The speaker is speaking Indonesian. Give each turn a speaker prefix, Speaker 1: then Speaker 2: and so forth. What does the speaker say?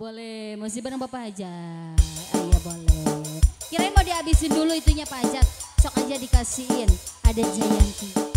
Speaker 1: Boleh, masih bareng Bapak aja, ah, iya boleh. Kirain mau dihabisin dulu itunya Pak Sok aja dikasihin. Ada Jayanti.